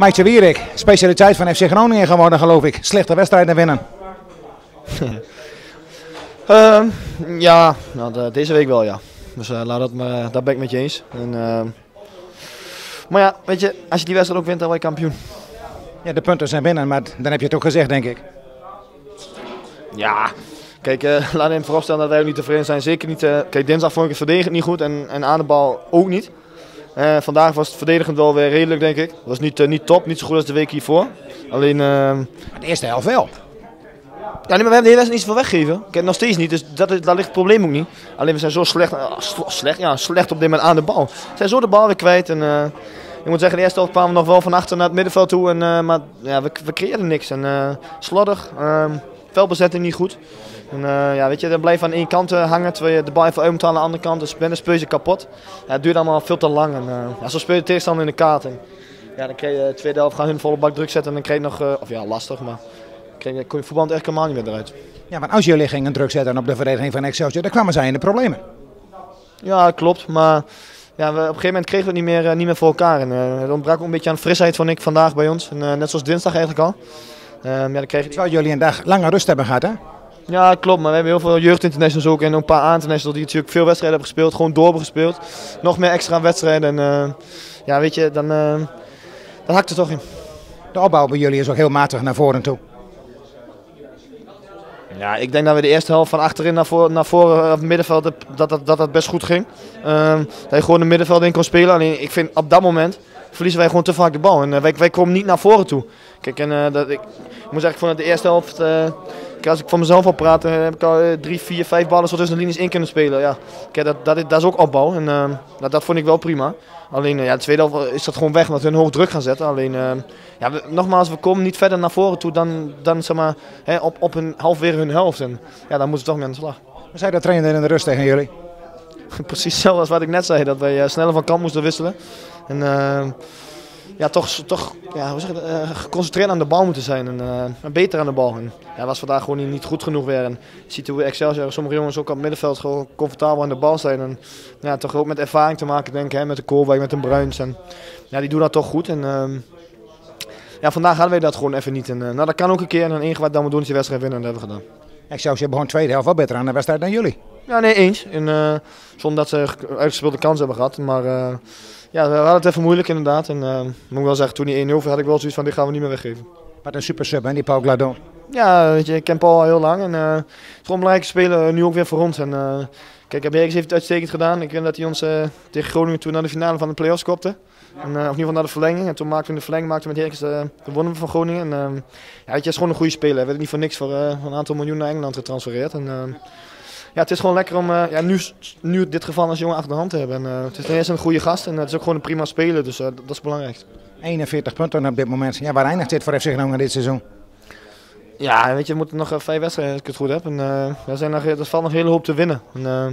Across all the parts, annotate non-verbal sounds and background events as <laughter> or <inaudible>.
Maitje Wierik, specialiteit van FC Groningen geworden geloof ik. Slechte wedstrijden winnen. <laughs> Ehm, ja, nou, de- deze week wel ja. Dus eh, laat dat maar, daar ben ik met je eens. En, ehm, maar ja, weet je, als je die wedstrijd ook wint, dan word je kampioen. Ja, de punten zijn binnen, maar dan heb je het ook gezegd denk ik. Ja, kijk, eh <laughs> laat hem vooropstellen dat wij ook niet tevreden zijn. Zeker niet. eh, kijk, dinsdag vond ik het verdedigend niet goed en, en aan de bal ook niet. Eh, vandaag was het verdedigend wel weer redelijk, denk ik. Was niet, eh, niet top, niet zo goed als de week hiervoor. Alleen, ehm, de eerste helft wel. ja, nee, maar we hebben de hele wedstrijd niet zoveel weggegeven. Kijk, nog steeds niet, dus dat, daar ligt het probleem ook niet. Alleen we zijn zo slecht, eh, sl- slecht, ja, slecht op dit moment aan de bal. We zijn zo de bal weer kwijt. En, ik moet zeggen, de eerste helft kwamen we nog wel van achter naar het middenveld toe. En, maar ja, we, we creëerden niks. En, slordig, ehm veldbezetting niet goed. En, eh, ja, weet je, dan blijf aan één kant eh, hangen terwijl je de bal even uit aan de andere kant. Dus ben speel je kapot. Ja, het duurt allemaal veel te lang. En, eh, ja, zo speel je de tegenstander in de kaart. En, ja, dan krijg je de tweede helft gaan hun volle bak druk zetten. En dan krijg je nog, of ja, lastig, maar je, kon je voetbal echt helemaal niet meer eruit. Ja, maar als jullie gingen druk zetten op de verdediging van Excelsior, dan kwamen zij in de problemen. Ja, klopt. Maar ja, we, op een gegeven moment kregen we het niet meer, niet meer voor elkaar. En, eh, het ontbrak ook een beetje aan frisheid van ik vandaag bij ons. En, net zoals dinsdag eigenlijk al. Ehm, ja, dan kreeg je Terwijl jullie een dag lange rust hebben gehad, hè? ja, klopt. Maar we hebben heel veel jeugdinternationals ook. En een paar A-internationals die natuurlijk veel wedstrijden hebben gespeeld. Gewoon door hebben gespeeld. Nog meer extra wedstrijden. En eh, ja, weet je, dan, eh, dan hakt het toch in. De opbouw bij jullie is ook heel matig naar voren toe. Ja, ik denk dat we de eerste helft van achterin naar voren, naar voren op het middenveld, dat dat, dat, dat best goed ging. Ehm, dat je gewoon de middenveld in kon spelen. Alleen ik vind op dat moment verliezen wij gewoon te vaak de bal. En eh, wij, wij komen niet naar voren toe. Kijk, en eh, dat, ik, ik moet dat de eerste helft, eh, kijk, als ik voor mezelf op praat, heb ik al drie, vier, vijf ballen zo tussen de linies in kunnen spelen. Ja. Kijk, dat, dat, is- ook opbouw en dat, dat vond ik wel prima. Alleen ja, de tweede helft is dat gewoon weg, omdat een hoog druk gaan zetten. Alleen, ja, nogmaals, we komen niet verder naar voren toe dan, dan zeg maar, hè, op, op een halfweer hun helft. En ja, dan moeten ze toch mee aan de slag. We zei de trainer in de rust tegen jullie. <laughs> Precies hetzelfde als wat ik net zei, dat wij eh, sneller van kant moesten wisselen. En eh, ja, toch, toch ja, hoe zeg eh, geconcentreerd aan de bal moeten zijn en beter aan de bal. En ja, was vandaag gewoon niet, goed genoeg weer. En je ziet hoe Excelsior, sommige jongens ook op het middenveld gewoon comfortabel aan de bal zijn. En ja, toch ook met ervaring te maken, denk hè, met de Koolwijk, met de Bruins. En ja, die doen dat toch goed. En ehm, ja, vandaag hadden wij dat gewoon even niet. En nou, dat kan ook een keer. En enige wat dan we doen die wedstrijd winnen en dat hebben we gedaan. Excelsior begon de tweede helft wel beter aan de wedstrijd dan jullie. Ja, nee, eens. En, eh, zonder dat ze ge- uitgespeelde kans hebben gehad. Maar eh, ja, we hadden het even moeilijk inderdaad. En eh, moet ik wel zeggen, toen die 1-0 viel, had ik wel zoiets van, dit gaan we niet meer weggeven. Wat een super sub, hè, die Paul Gladon. Ja, weet je, ik ken Paul al heel lang. En het is gewoon speler, eh, nu ook weer voor ons. En, kijk, Bergens heeft het uitstekend gedaan. Ik weet dat hij ons tegen Groningen toen naar de finale van de play-offs kopte. En, of in ieder geval naar de verlenging. En toen maakten we in de verlenging maakten we met Herkens, eh de wonnen van Groningen. En, ja, weet je, hij is gewoon een goede speler. Hij werd niet voor niks voor een aantal miljoen naar Engeland getransfereerd. En, ja, het is gewoon lekker om eh, ja, nu, nu dit geval als jongen achter de hand te hebben. En, eh, het is ten eerste een goede gast en het is ook gewoon een prima speler. Dus eh, dat is het belangrijkste. 41 punten op dit moment. Ja, waar eindigt dit voor FC Groningen dit seizoen? Ja, weet je, we moeten nog eh, vijf wedstrijden als ik het goed heb. En eh, er, zijn nog, er valt nog een hele hoop te winnen. En, eh,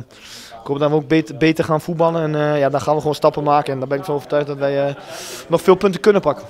ik hoop dat we ook beter, beter gaan voetballen. En eh, ja, dan gaan we gewoon stappen maken. En daar ben ik van overtuigd dat wij eh, nog veel punten kunnen pakken.